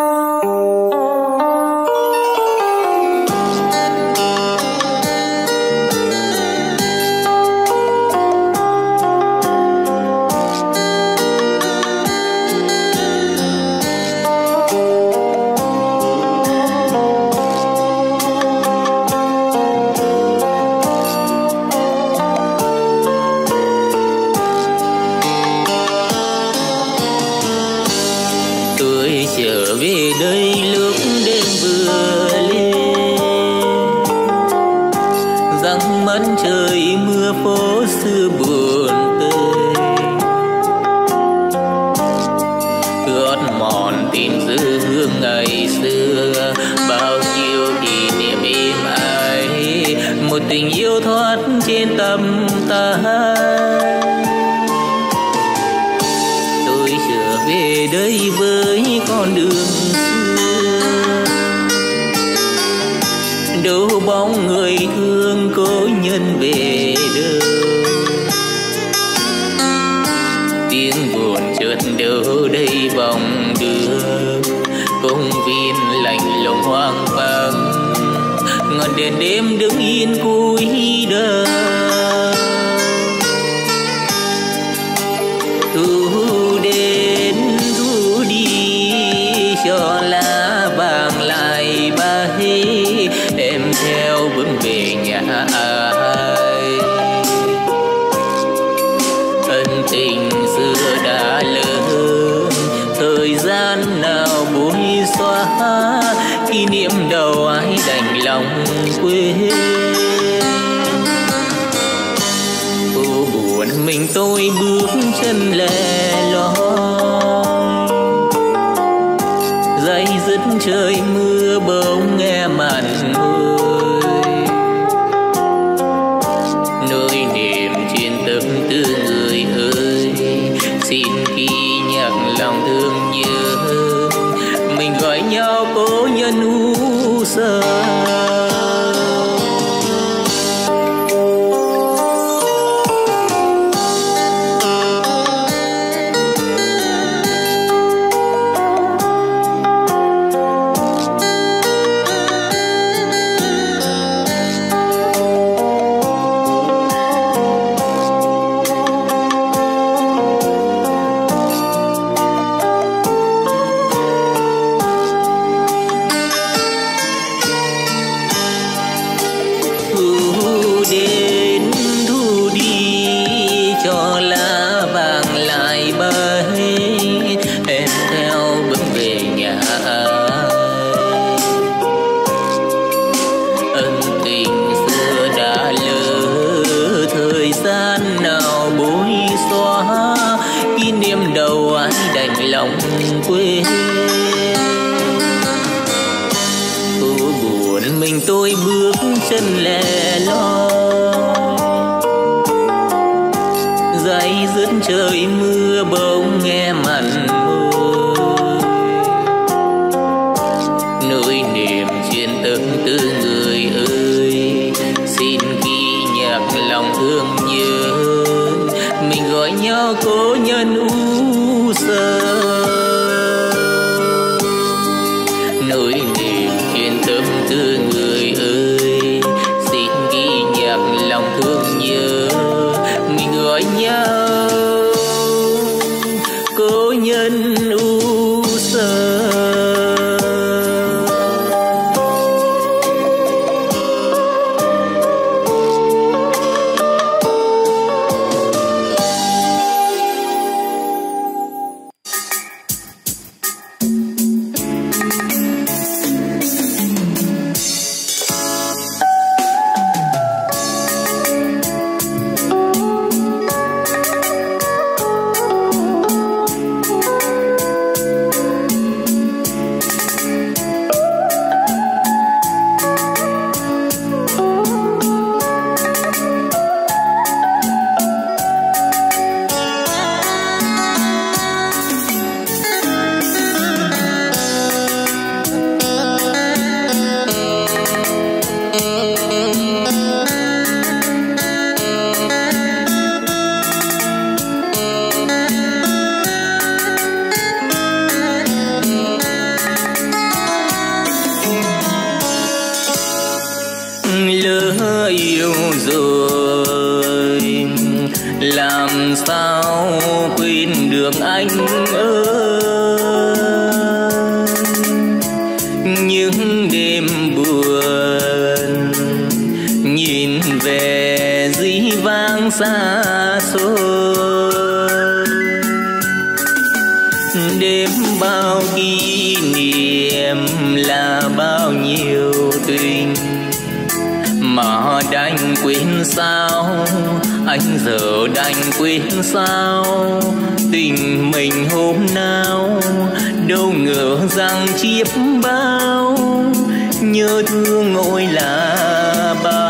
Oh. con đường xưa. Đâu bóng người thương cố nhân về đời. Tiếng buồn chợt đâu đây vòng đường. Công viên lạnh lùng hoang vắng. Ngọn đèn đêm đứng yên cuối dây dứt trời mưa bông nghe màn mưa. trời mưa. sao quên được anh ơi? Những đêm buồn nhìn về dĩ vang xa xôi. Đêm bao kỷ niệm là bao nhiêu tình mà đành quên sao anh giờ đành quên sao tình mình hôm nào, đâu ngờ rằng chiếp bao nhớ thương ngồi là bao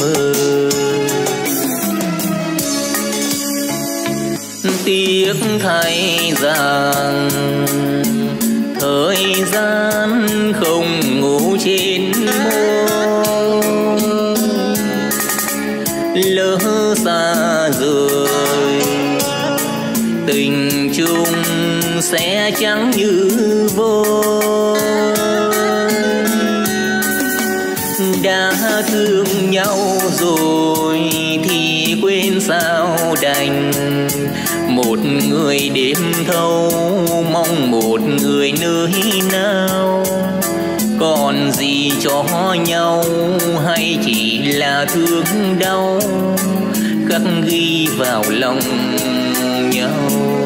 mơ. Tiếc thay rằng thời gian không ngủ trên môi. Lỡ xa rồi tình chung sẽ chẳng như vôi đã thương nhau rồi thì quên sao đành. Một người đêm thâu, mong một người nơi nào. Còn gì cho nhau, hay chỉ là thương đau. Khắc ghi vào lòng nhau.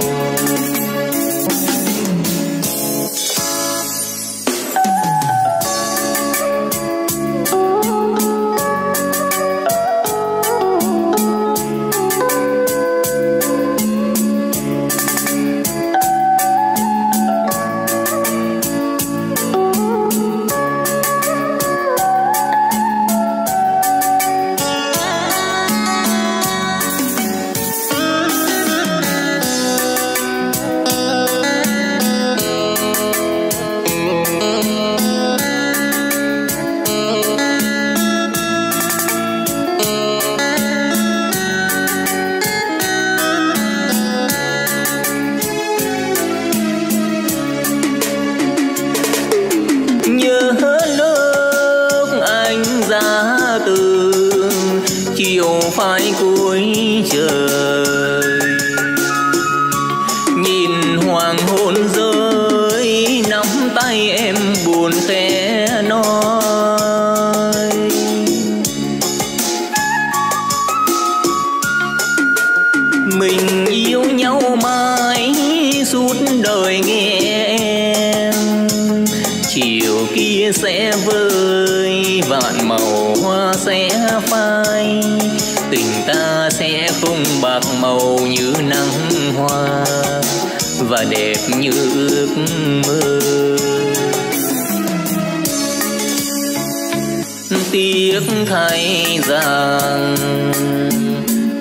Tiếc thay rằng,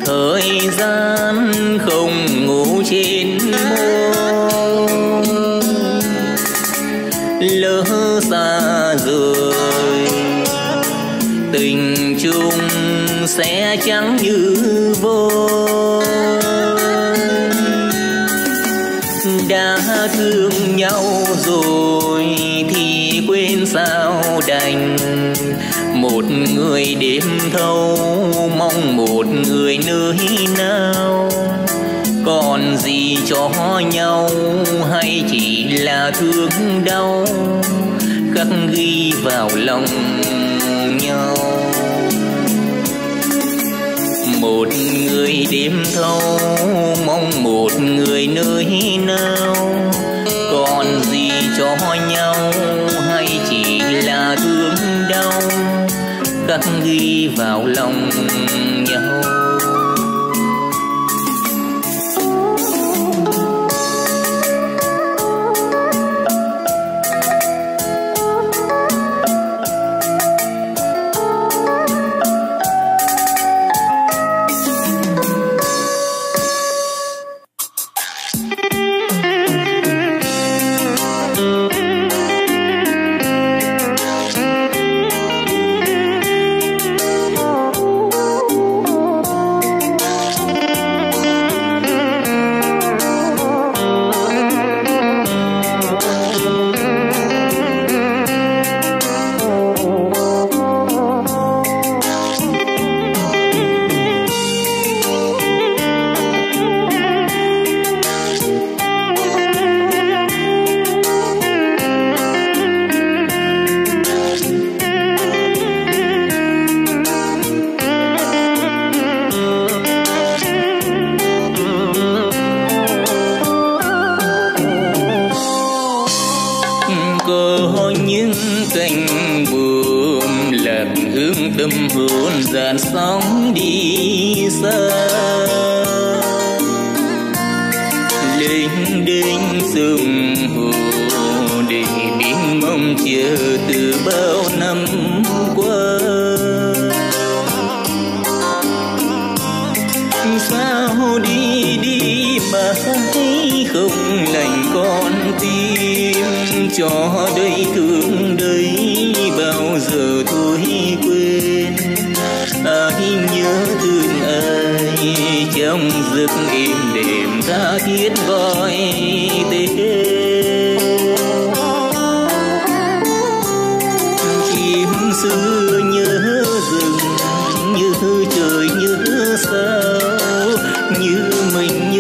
thời gian không ngủ trên môi. Lỡ xa rồi tình chung sẽ chẳng như vôi. Đã thương nhau rồi thì quên sao đành một người đêm thâu, mong một người nơi nào. Còn gì cho nhau, hay chỉ là thương đau, khắc ghi vào lòng nhau. Một người đêm thâu, mong một người nơi nào. Còn gì cho nhau, hay chỉ là thương đau khắc ghi vào lòng nhau. Sâu sao như mình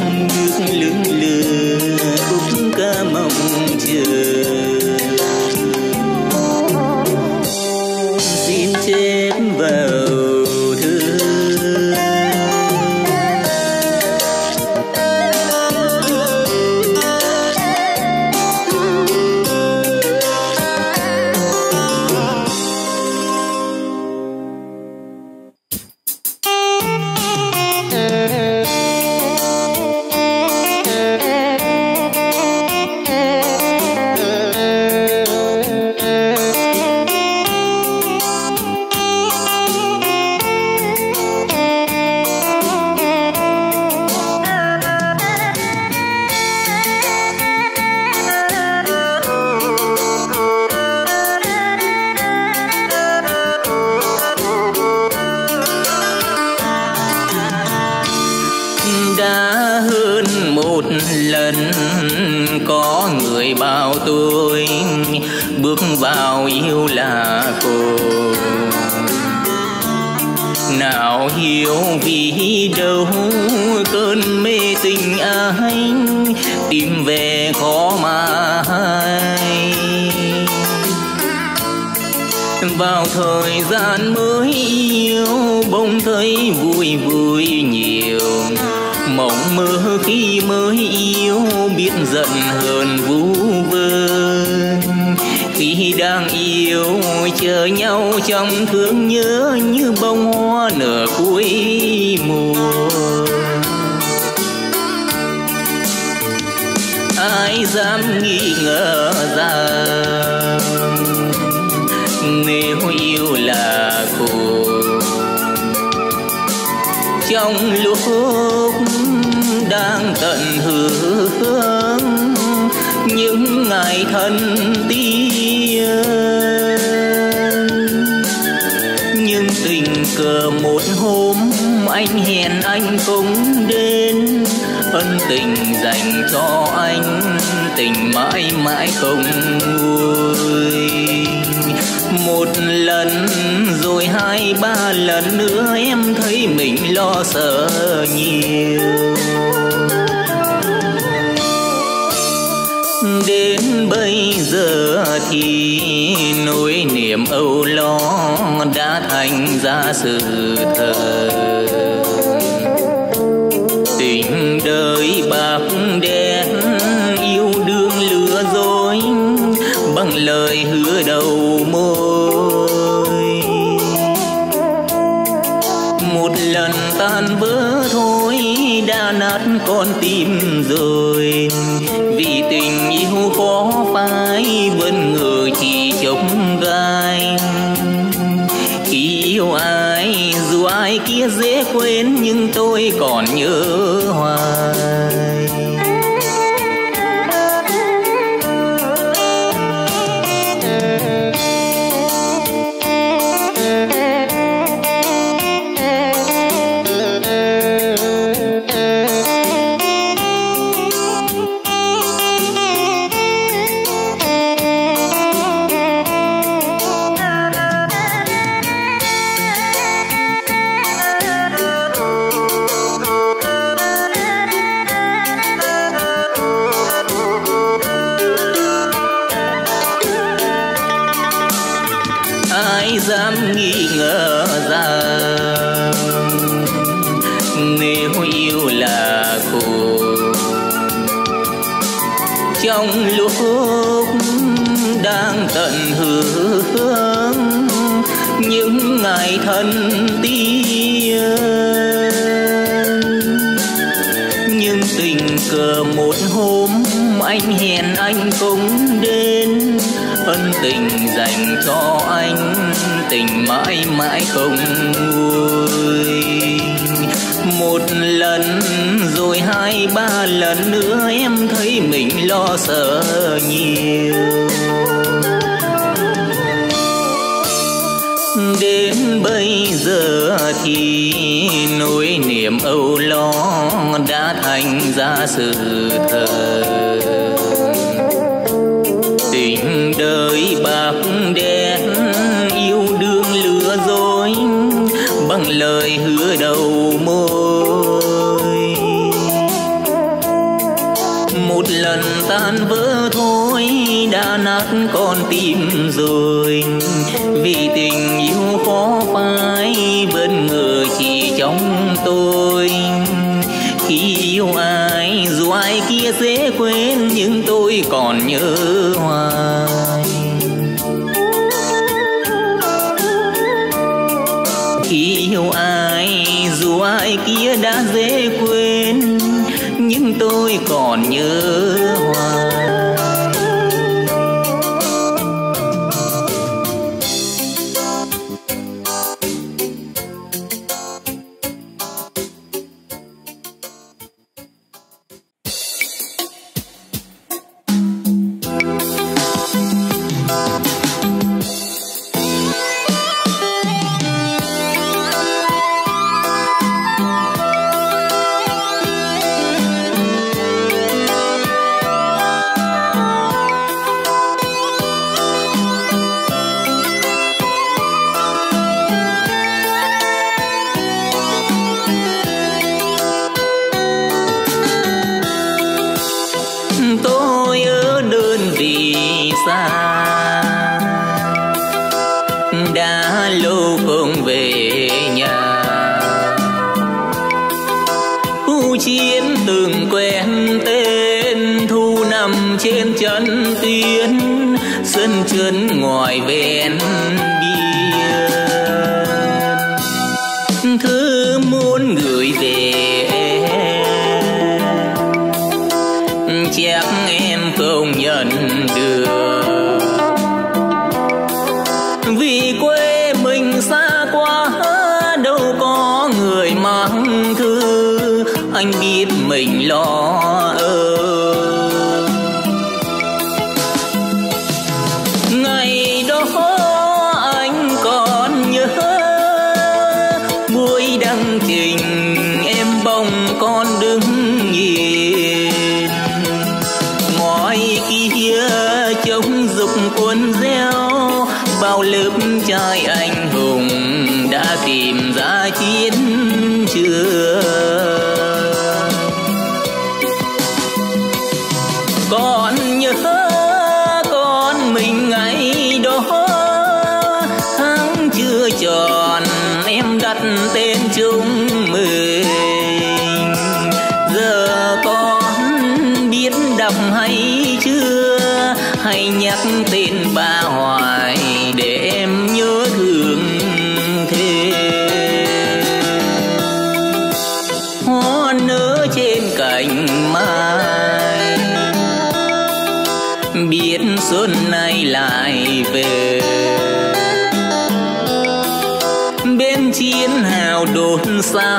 nước lưng lừ đã hơn một lần. Có người bảo tôi, bước vào yêu là cô nào hiểu vì đâu cơn mê tình anh tìm về khó mà hay vào thời gian mới yêu, bỗng thấy vui vui nhiều mộng mơ khi mới yêu, biết giận hờn vu vơ. Khi đang yêu, chờ nhau trong thương nhớ như bông hoa nở cuối mùa. Ai dám nghi ngờ rằng nếu yêu là khổ? Trong lúc tận hưởng những ngày thân tiên. Nhưng tình cờ một hôm anh hẹn anh cũng đến, ân tình dành cho anh tình mãi mãi không nguôi. Một lần rồi hai ba lần nữa em thấy mình lo sợ nhiều. Đến bây giờ thì nỗi niềm âu lo đã thành ra sự thật tình đời bạc đen, yêu đương lừa dối, bằng lời hứa đầu môi. Một lần tan vỡ thôi đã nát con tim rồi. Vì tình yêu khó phai vẫn ngờ chỉ chống gai. Khi yêu ai, dù ai kia dễ quên, nhưng tôi còn nhớ hoài. Trong lúc đang tận hưởng những ngày thân tiên. Nhưng tình cờ một hôm anh hẹn anh cũng đến, ân tình dành cho anh, tình mãi mãi không nguôi một lần, rồi hai, ba lần nữa em thấy mình lo sợ nhiều. Đến bây giờ thì nỗi niềm âu lo đã thành ra sự thật. Tình đời bạc đen, yêu đương lừa dối, bằng lời hứa đầu môi một lần tan vỡ thôi, đã nát con tim rồi. Vì tình yêu khó phai vẫn ngờ chỉ trong tôi. Khi yêu ai, dù ai kia dễ quên, nhưng tôi còn nhớ hoài. Khi yêu ai, dù ai kia đã dễ quên nhưng tôi còn nhớ hoài. biết xuân nay lại về. Bên chiến hào đồn xa,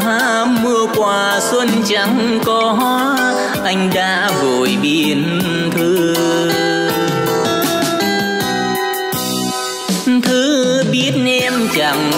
mưa qua xuân chẳng có, anh đã vội biên thư. Thư biết em chẳng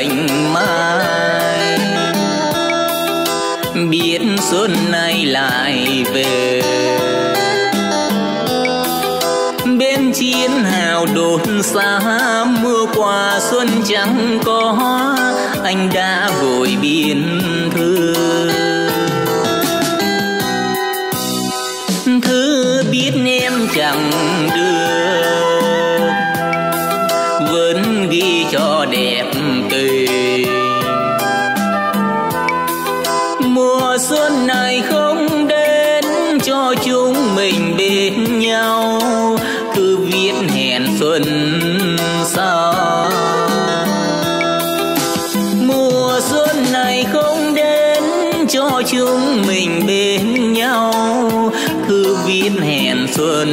cành mai. Biết xuân nay lại về. Bên chiến hào đồn xa mưa qua xuân chẳng có. Anh đã vội biên xuân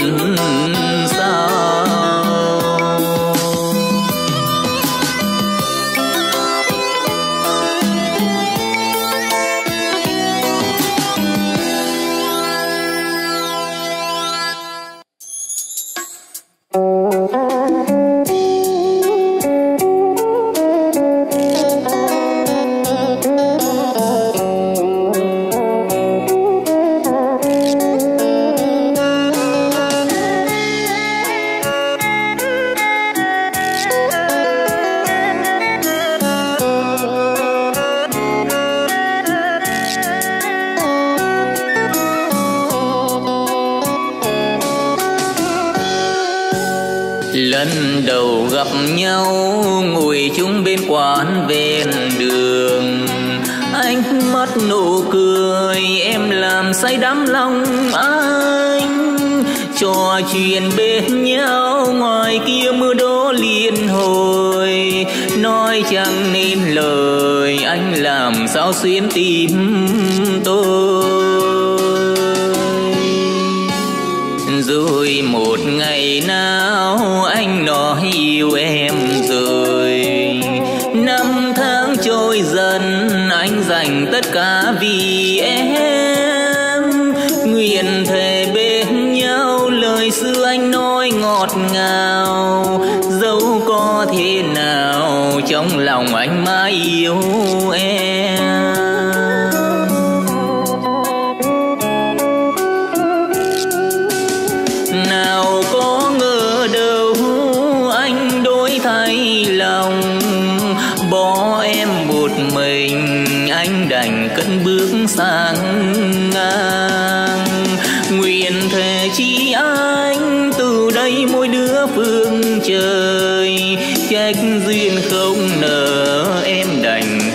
chẳng nên lời, anh làm sao xuyên tim tôi? Rồi một ngày nào anh nói yêu em rồi, năm tháng trôi dần, anh dành tất cả vì em. Nguyện thề bên nhau lời xưa anh nói ngọt ngào. Lòng anh mãi yêu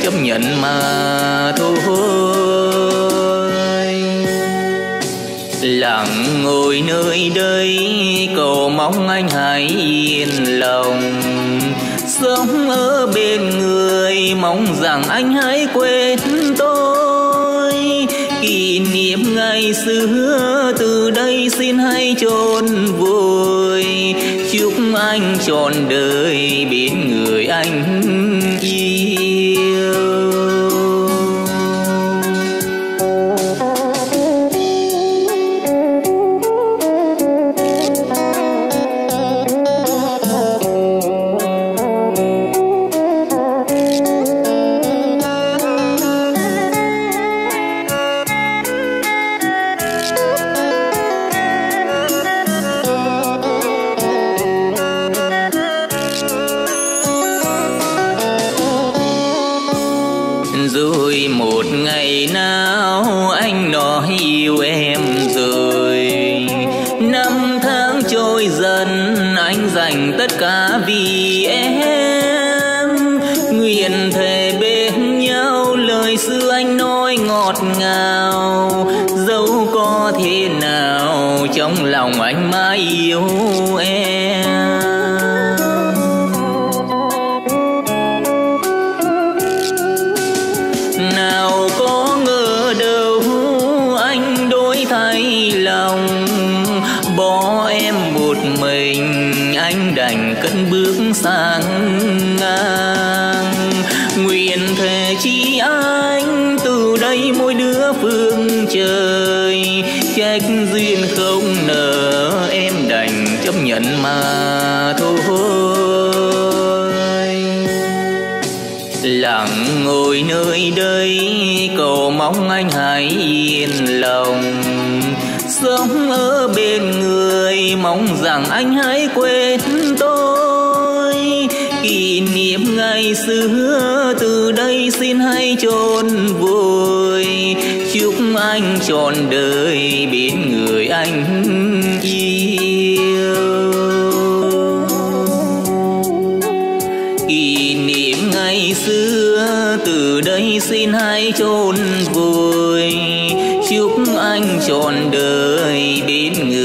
chấp nhận mà thôi. Lặng ngồi nơi đây, cầu mong anh hãy yên lòng. Sống ở bên người, mong rằng anh hãy quên tôi. Kỷ niệm ngày xưa, từ đây xin hãy chôn vùi. Chúc anh trọn đời bên người anh. rồi một ngày nào anh nói yêu em rồi. Năm tháng trôi dần, anh dành tất cả vì em. Nguyện thề bên nhau lời xưa anh nói ngọt ngào. Dẫu có thế nào, trong lòng anh mãi yêu ngồi nơi đây, cầu mong anh hãy yên lòng. Sống ở bên người, mong rằng anh hãy quên tôi. Kỷ niệm ngày xưa, từ đây xin hãy chôn vui chúc anh trọn đời bên người anh. Xin hãy chôn vui chúc anh trọn đời bên người.